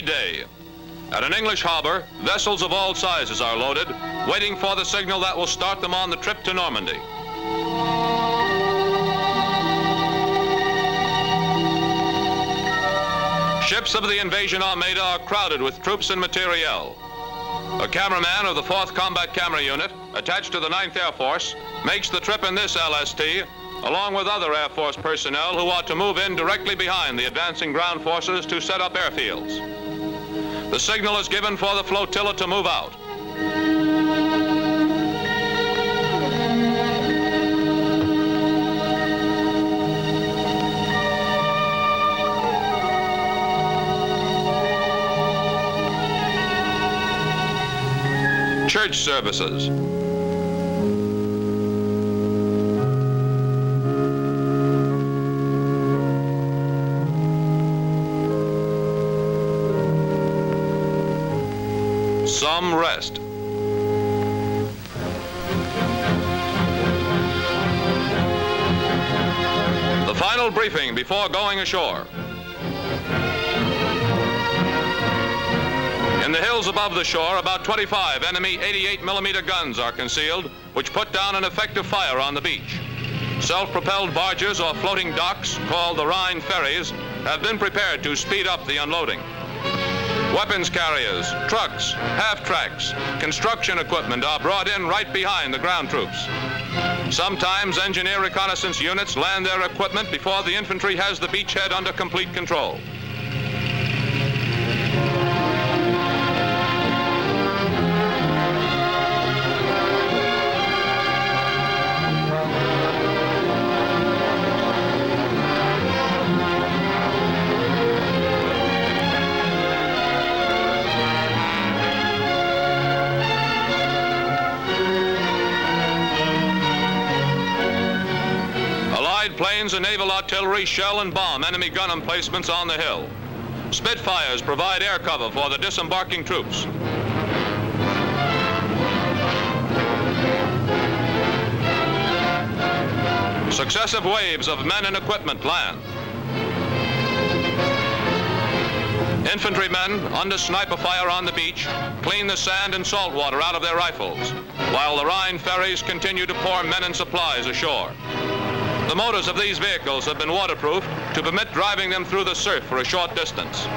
D-Day. At an English harbor, vessels of all sizes are loaded, waiting for the signal that will start them on the trip to Normandy. Ships of the invasion armada are crowded with troops and materiel. A cameraman of the 4th Combat Camera Unit, attached to the 9th Air Force, makes the trip in this LST, along with other Air Force personnel who are to move in directly behind the advancing ground forces to set up airfields. The signal is given for the flotilla to move out. Church services. Some rest. The final briefing before going ashore. In the hills above the shore, about 25 enemy 88 millimeter guns are concealed, which put down an effective fire on the beach. Self-propelled barges or floating docks, called the Rhino ferries, have been prepared to speed up the unloading. Weapons carriers, trucks, half-tracks, construction equipment are brought in right behind the ground troops. Sometimes engineer reconnaissance units land their equipment before the infantry has the beachhead under complete control. Planes and naval artillery shell and bomb enemy gun emplacements on the hill. Spitfires provide air cover for the disembarking troops. Successive waves of men and equipment land. Infantrymen, under sniper fire on the beach, clean the sand and salt water out of their rifles, while the Rhino ferries continue to pour men and supplies ashore. The motors of these vehicles have been waterproofed to permit driving them through the surf for a short distance.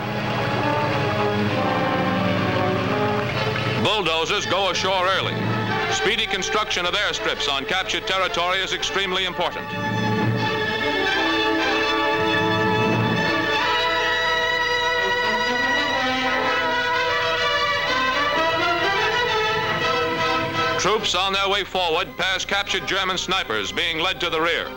Bulldozers go ashore early. Speedy construction of airstrips on captured territory is extremely important. Troops on their way forward pass captured German snipers being led to the rear.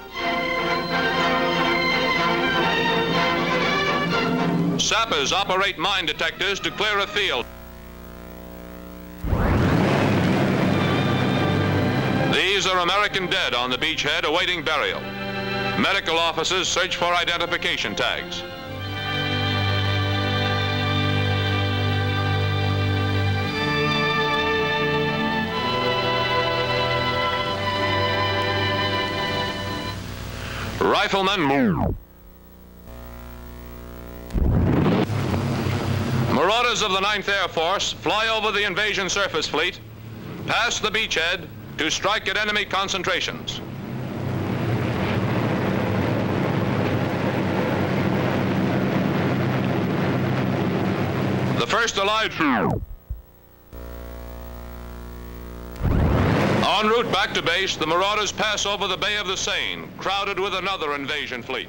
Sappers operate mine detectors to clear a field. These are American dead on the beachhead awaiting burial. Medical officers search for identification tags. Riflemen move. Marauders of the 9th Air Force fly over the invasion surface fleet, past the beachhead to strike at enemy concentrations. The first Allied En route back to base, the Marauders pass over the Bay of the Seine, crowded with another invasion fleet.